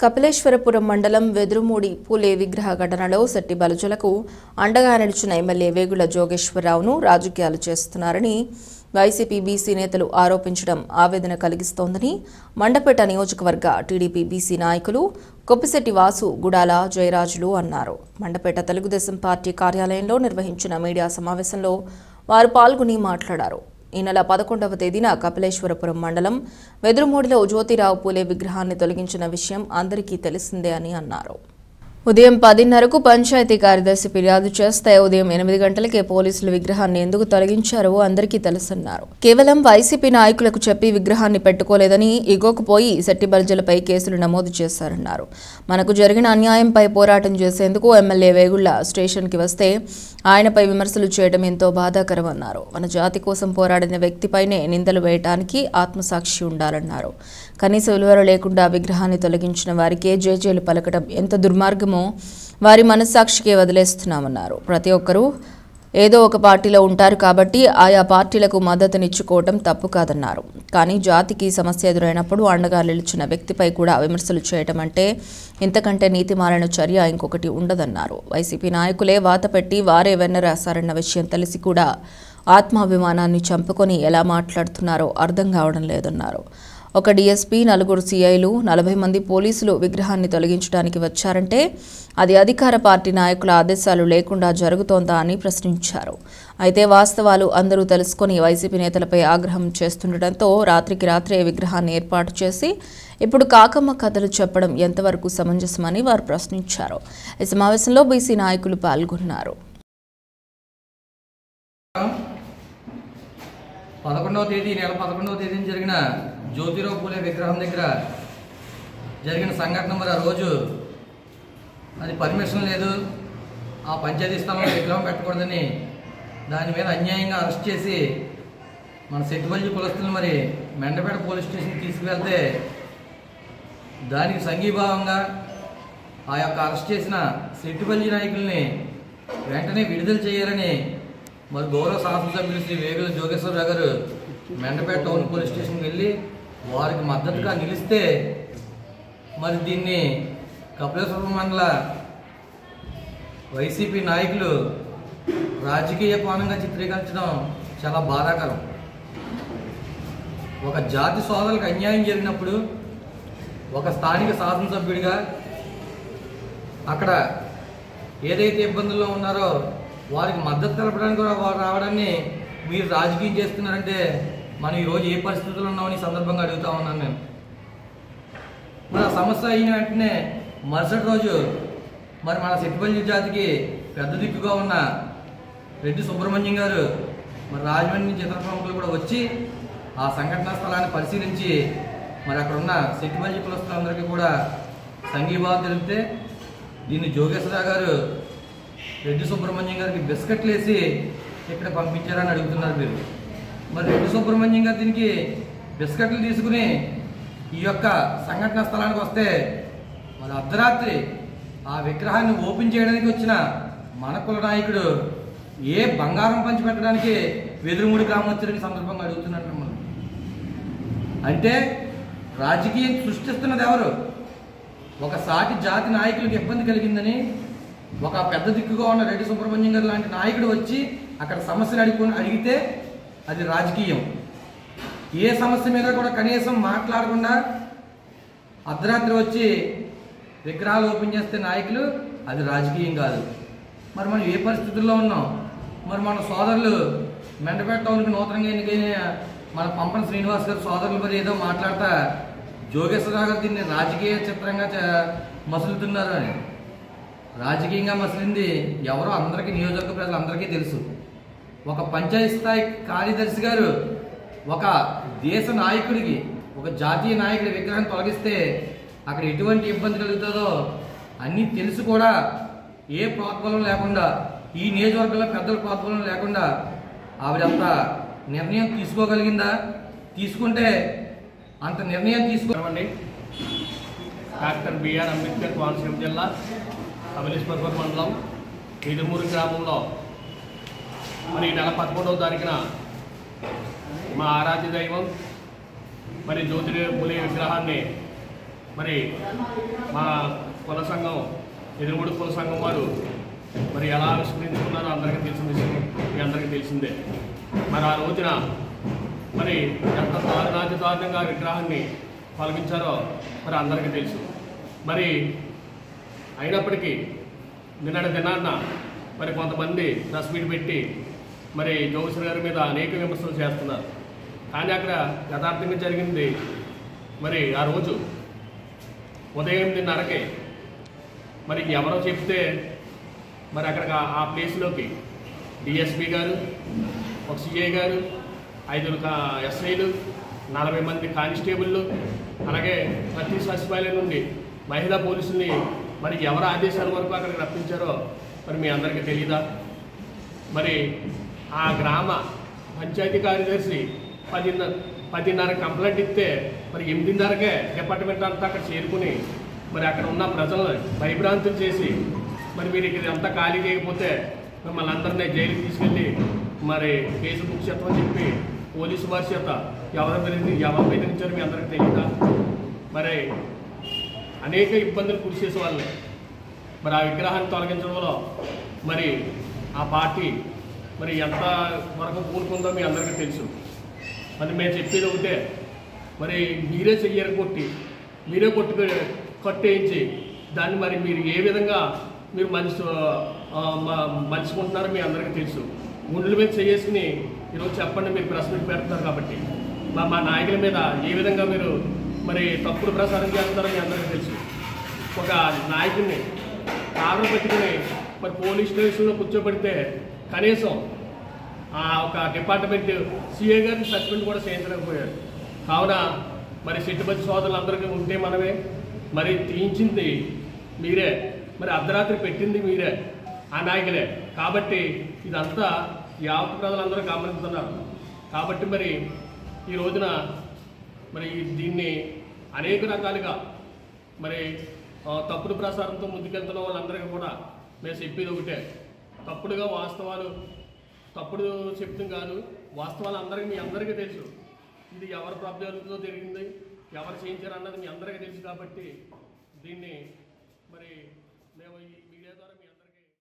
కపిలేశ్వరపురం మండలం వెదురుమూడి పూలే విగ్రహ ఘటనలో శెట్టి బలుజలకు అండగా నిలిచిన ఎమ్మెల్యే వేగుల జోగేశ్వరరావును రాజకీయాలు చేస్తున్నారని వైసీపీ బీసీ నేతలు ఆరోపించడం ఆవేదన కలిగిస్తోందని మండపేట నియోజకవర్గ టీడీపీ బీసీ నాయకులు కొప్పిశెట్టి వాసు గుడాల జయరాజులు అన్నారు. మండపేట తెలుగుదేశం పార్టీ కార్యాలయంలో నిర్వహించిన మీడియా సమావేశంలో వారు పాల్గొని మాట్లాడారు. ఈ నెల పదకొండవ తేదీన కపిలేశ్వరపురం మండలం వెదురుమూడిలో జ్యోతిరావు పూలే విగ్రహాన్ని తొలగించిన విషయం అందరికీ తెలిసిందే అని అన్నారు. ఉదయం పదిన్నరకు పంచాయతీ కార్యదర్శి ఫిర్యాదు చేస్తే ఉదయం ఎనిమిది గంటలకే పోలీసులు విగ్రహాన్ని ఎందుకు తొలగించారో అందరికీ తెలుసన్నారు. కేవలం వైసీపీ నాయకులకు చెప్పి విగ్రహాన్ని పెట్టుకోలేదని ఇగోకు పోయి శెట్టి బర్జలపై కేసులు నమోదు చేశారన్నారు. మనకు జరిగిన అన్యాయంపై పోరాటం చేసేందుకు ఎమ్మెల్యే వేగుళ్ళ స్టేషన్కి వస్తే ఆయనపై విమర్శలు చేయడం ఎంతో బాధాకరమన్నారు. మన జాతి కోసం పోరాడిన వ్యక్తిపైనే నిందలు వేయటానికి ఆత్మసాక్షి ఉండాలన్నారు. కనీస విలువలు లేకుండా విగ్రహాన్ని తొలగించిన వారికే జేజేలు పలకడం ఎంత దుర్మార్గమో వారి మనస్సాక్షికే వదిలేస్తున్నామన్నారు. ప్రతి ఒక్కరూ ఏదో ఒక పార్టీలో ఉంటారు కాబట్టి ఆయా పార్టీలకు మద్దతునిచ్చుకోవటం తప్పు కాదన్నారు. కానీ జాతికి సమస్య ఎదురైనప్పుడు అండగా నిలిచిన వ్యక్తిపై కూడా విమర్శలు చేయటం అంటే ఇంతకంటే నీతిమాలిన చర్య ఇంకొకటి ఉండదన్నారు. వైసీపీ నాయకులే వాత పెట్టి వారే వెన్న రాశారన్న విషయం తెలిసి కూడా ఆత్మాభిమానాన్ని చంపుకొని ఎలా మాట్లాడుతున్నారో అర్థం కావడం లేదన్నారు. ఒక డీఎస్పీ నలుగురు సీఐలు నలభై మంది పోలీసులు విగ్రహాన్ని తొలగించడానికి వచ్చారంటే అది అధికార పార్టీ నాయకుల ఆదేశాలు లేకుండా జరుగుతోందా అని ప్రశ్నించారు. అయితే వాస్తవాలు అందరూ తెలుసుకొని వైసీపీ నేతలపై ఆగ్రహం చేస్తుండటంతో రాత్రికి రాత్రే విగ్రహాన్ని ఏర్పాటు చేసి ఇప్పుడు కాకమ్మ కథలు చెప్పడం ఎంతవరకు సమంజసమని వారు ప్రశ్నించారు. ఈ సమావేశంలో బీసీ నాయకులు పాల్గొన్నారు. పదకొండవ తేదీ నెల పదకొండవ తేదీన జరిగిన జ్యోతిరావు పూలే విగ్రహం దగ్గర జరిగిన సంఘటన మరి ఆ రోజు అది పర్మిషన్ లేదు. ఆ పంచాయతీ స్థలంలో విగ్రహం పెట్టకూడదని దాని మీద అన్యాయంగా అరెస్ట్ చేసి మన సెట్టుబల్లి కులస్తులు మరి మెండపేట పోలీస్ స్టేషన్కి తీసుకువెళ్తే దానికి సంఘీభావంగా ఆ యొక్క అరెస్ట్ చేసిన సెట్టుబల్లి నాయకుల్ని వెంటనే విడుదల చేయాలని మరి గౌరవ శాసనసభ్యులు శ్రీ వేగుల జోగేశ్వరరావు గారు మెండపేట టౌన్ పోలీస్ స్టేషన్కి వెళ్ళి వారికి మద్దతుగా నిలిస్తే మరి దీన్ని కపిలేశ్వరం మండల వైసీపీ నాయకులు రాజకీయ కోణంగా చిత్రీకరించడం చాలా బాధాకరం. ఒక జాతి సోదరులకు అన్యాయం జరిగినప్పుడు ఒక స్థానిక శాసనసభ్యుడిగా అక్కడ ఏదైతే ఇబ్బందుల్లో ఉన్నారో వారికి మద్దతు తెలపడానికి కూడా వారు రావడాన్ని మీరు రాజకీయం చేస్తున్నారంటే మనం ఈరోజు ఏ పరిస్థితుల్లో ఉన్నామని సందర్భంగా అడుగుతా ఉన్నాను నేను మన సమస్య అయిన వెంటనే మరుసటి రోజు మరి మన సిట్టుపల్లి జాతికి పెద్ద దిక్కుగా ఉన్న రెడ్డి సుబ్రహ్మణ్యం గారు మరి రాజమండ్రి నుంచి ఇతర ప్రముఖులు కూడా వచ్చి ఆ సంఘటనా స్థలాన్ని పరిశీలించి మరి అక్కడ ఉన్న సిట్టుపల్లి కులస్తులందరికీ కూడా సంఘీభావం తెలిపితే దీన్ని జోగేశ్వరరావు గారు రెడ్డి సుబ్రహ్మణ్యం గారికి బిస్కెట్లు వేసి ఇక్కడ పంపించారని అడుగుతున్నారు మీరు. మరి రెడ్డి సుబ్రహ్మణ్యం గారు దీనికి బిస్కెట్లు తీసుకుని ఈ యొక్క సంఘటన స్థలానికి వస్తే మరి అర్ధరాత్రి ఆ విగ్రహాన్ని ఓపెన్ చేయడానికి వచ్చిన మన కుల నాయకుడు ఏ బంగారం పంచిపెట్టడానికి వెదురుమూడి గ్రామం వచ్చారని సందర్భంగా అడుగుతున్నాడు మిమ్మల్ని. అంటే రాజకీయం సృష్టిస్తున్నది ఎవరు? ఒక సాటి జాతి నాయకులకు ఇబ్బంది కలిగిందని ఒక పెద్ద దిక్కుగా ఉన్న రెడ్డి సుబ్రహ్మణ్యం గారు లాంటి నాయకుడు వచ్చి అక్కడ సమస్యను అడుగు అడిగితే అది రాజకీయం. ఏ సమస్య మీద కూడా కనీసం మాట్లాడకుండా అర్ధరాత్రి వచ్చి విగ్రహాలు ఓపెన్ చేస్తే నాయకులు అది రాజకీయం కాదు. మరి మనం ఏ పరిస్థితుల్లో ఉన్నాం? మరి మన సోదరులు మెండపేట టౌన్కి నూతనంగా ఎన్నికైన మన పంపన శ్రీనివాస్ గారు సోదరులు మరి ఏదో మాట్లాడతా జోగేశ్వరరావు గారు దీన్ని రాజకీయ చిత్రంగా మసులుతున్నారు అని. రాజకీయంగా మసిలింది ఎవరో అందరికీ నియోజకవర్గ ప్రజలందరికీ తెలుసు. ఒక పంచాయతీ స్థాయి కార్యదర్శి గారు ఒక దేశ నాయకుడికి ఒక జాతీయ నాయకుడి విగ్రహం తొలగిస్తే అక్కడ ఎటువంటి ఇబ్బంది కలుగుతుందో అన్నీ తెలుసు కూడా. ఏ ప్రోత్బలం లేకుండా ఈ నియోజకవర్గంలో పెద్దల ప్రోత్బలం లేకుండా ఆవిడంతా నిర్ణయం తీసుకోగలిగిందా? తీసుకుంటే అంత నిర్ణయం తీసుకోమండి డాక్టర్ బిఆర్ అంబేద్కర్ కోనసీమ జిల్లా కమలేశ్వరపురం మండలం ఈదుమూరు గ్రామంలో మరి ఈ నెల పదకొండవ తారీఖున మా ఆరాధ్య దైవం మరి జ్యోతిరావు పులే విగ్రహాన్ని మరి మా కుల సంఘం ఎదురుమూడి కుల సంఘం వారు మరి ఎలా ఆవిష్కరించుకున్నారో అందరికీ తెలిసిన విషయం మీ అందరికీ తెలిసిందే. మరి ఆ రోజున మరి ఎంత దారుణాతి దారుణంగా విగ్రహాన్ని పలికించారో మరి అందరికీ తెలుసు. మరి అయినప్పటికీ నిన్నటి దినాన్న మరి కొంతమంది ప్రెస్ మీట్ పెట్టి మరి జోగేశ్వర గారి మీద అనేక విమర్శలు చేస్తున్నారు. కానీ అక్కడ యథార్థంగా జరిగింది మరి ఆ రోజు ఉదయం ఎనిమిదిన్నరకే మరి ఎవరో చెప్తే మరి అక్కడ ఆ ప్లేస్లోకి డిఎస్పి గారు ఒక సిఐ గారు ఐదుగురు ఎస్ఐలు నలభై మంది కానిస్టేబుళ్ళు అలాగే ప్రతి సచివాలయం నుండి మహిళా పోలీసుల్ని మరి ఎవరి ఆదేశాల వరకు అక్కడికి రప్పించారో మరి మీ అందరికీ తెలియదా మరి ఆ గ్రామ పంచాయతీ కార్యదర్శి పదిన్నర పదిన్నర కంప్లైంట్ ఇస్తే మరి ఎనిమిదిన్నరకే డిపార్ట్మెంట్ అంతా అక్కడ చేరుకుని మరి అక్కడ ఉన్న ప్రజలను భయభ్రాంతులు చేసి మరి మీరు ఇక్కడ అంతా ఖాళీ చేయకపోతే మిమ్మల్ని అందరినీ జైలుకి తీసుకెళ్ళి మరి కేసు బుక్ చేస్తామని చెప్పి పోలీసు వారి చేత ఎవరి మీద ఎవరి బెదిరించారు మీ అందరికీ తెలియదా మరి అనేక ఇబ్బందులు గురి చేసే వాళ్ళని మరి ఆ విగ్రహాన్ని తొలగించడంలో మరి ఆ పార్టీ మరి ఎంత వరకు కూరుకుందో మీ అందరికీ తెలుసు. మరి మేము చెప్పేది ఒకటే మరి మీరే చెయ్యరు కొట్టి మీరే కొట్టు కట్టేయించి దాన్ని మరి మీరు ఏ విధంగా మీరు మనిషి మంచుకుంటున్నారో మీ అందరికీ తెలుసు. గుండెల మీద చేసుకుని ఈరోజు చెప్పండి మీరు ప్రశ్నలు పెడుతున్నారు కాబట్టి. మా మా నాయకుల మీద ఏ విధంగా మీరు మరి తప్పుడు ప్రసారం చేస్తున్నారో మీ అందరికీ తెలుసు. ఒక నాయకుడిని కారణం పెట్టుకుని మరి పోలీస్ స్టేషన్లో కూర్చోబెడితే కనీసం ఆ ఒక డిపార్ట్మెంట్ సిఏ గారిని సస్పెండ్ కూడా చేయించలేకపోయారు. కావున మరి సిట్టుబడి సోదరులు అందరికీ ఉంటే మనమే మరి తీయించింది మీరే మరి అర్ధరాత్రి పెట్టింది మీరే ఆ నాయకులే. కాబట్టి ఇదంతా యావత్ ప్రజలందరూ గమనిస్తున్నారు. కాబట్టి మరి ఈ రోజున మరి దీన్ని అనేక రకాలుగా మరి తప్పుడు ప్రసారంతో ముందుకెళ్తున్న వాళ్ళందరికీ కూడా మేము చెప్పేది ఒకటే. తప్పుడుగా వాస్తవాలు తప్పుడు చెప్తాం కాదు. వాస్తవాలు అందరికీ మీ అందరికీ తెలుసు. ఇది ఎవరి ప్రాబ్లంతో జరిగింది ఎవరు చేయించారు అన్నది మీ అందరికీ తెలుసు కాబట్టి దీన్ని మరి మేము ఈ